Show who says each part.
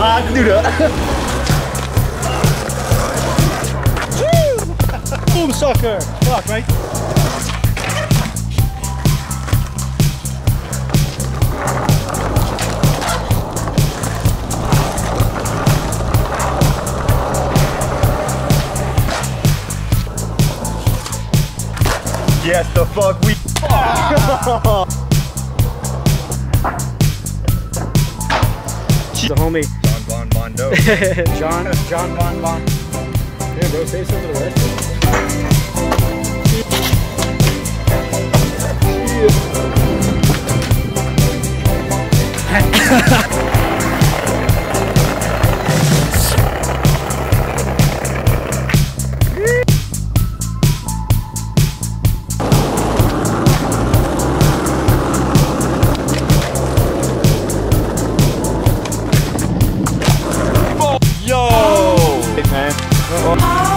Speaker 1: I can do.
Speaker 2: Boom sucker. Fuck, mate.
Speaker 1: Yes, the fuck we. Oh.
Speaker 2: the homie.
Speaker 1: Von Doe.
Speaker 2: John, John Von Von. The rest.
Speaker 1: Oh.